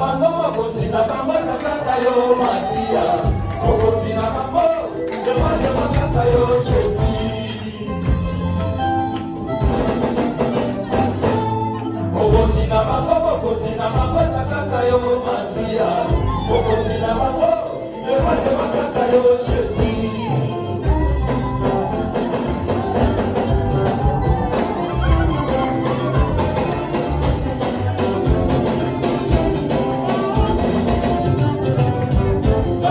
bango bokonzi na bango eza kaka yo masiya bokonzi na bango demadema kaka yo jésus bokonzi na bango bokonzi na bango eza kaka yo masiya bokonzi na bango demadema kaka yo jésus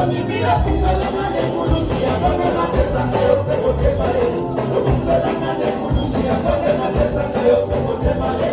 bamibia kuzalanga nde molusi ya bambe napesaka yo mpe kotema ye okuzalanga nde molusi ya bambe napesaka yo mpe kotema ye